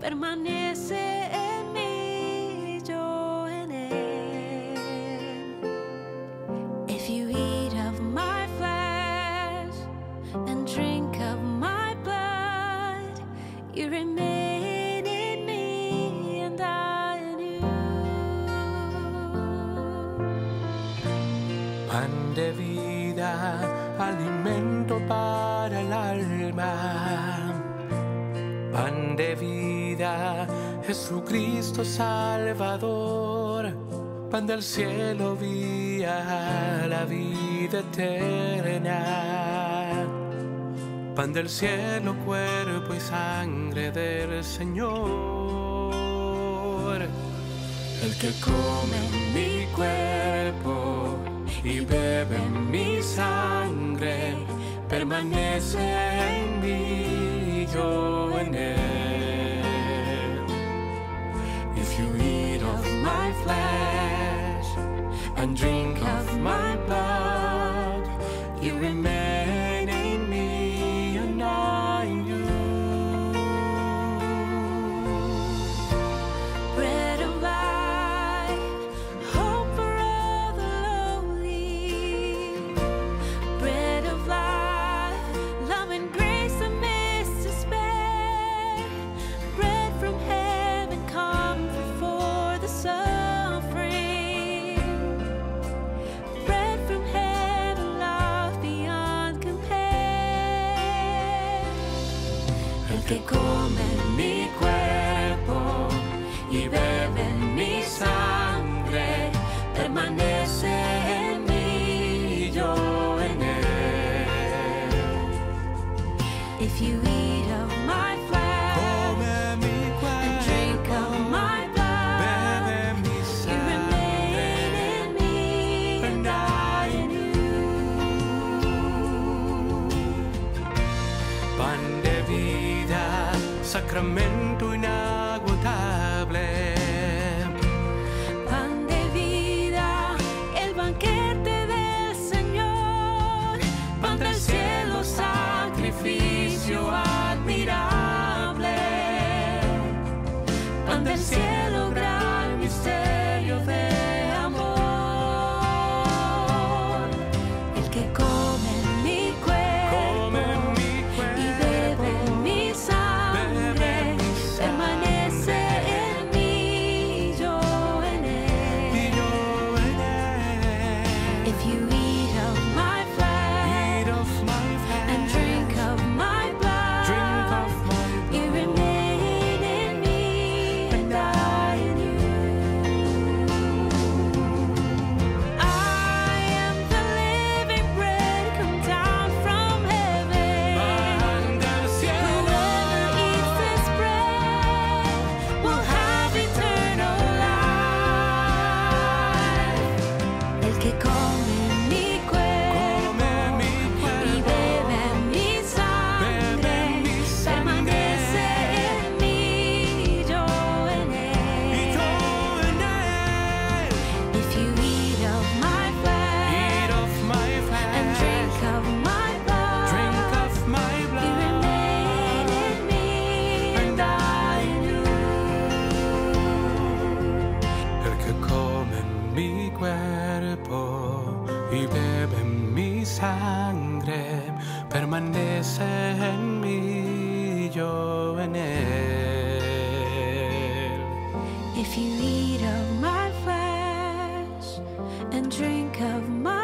permanece en mí, yo en él. If you eat of my flesh and drink of my blood, you remain in me and I in you. Pan de vida, alimento para el alma. Pan de vida, Jesucristo Salvador. Pan del cielo, vía la vida eterna. Pan del cielo, cuerpo y sangre del Señor. El que come mi cuerpo y bebe mi sangre, permanece en mí, yo en él. And drink of my blood, you Que come mi cuerpo y bebe mi sangre, permanece en mí, y yo en él. If you eat of my flesh sacramento inagotable. Pan de vida, el banquete del Señor. Pan del cielo, sacrificio admirable. Pan del cielo, gran misterio de mi cuerpo y bebe mi sangre, permanece en mí, yo en él. If you eat of my flesh and drink of my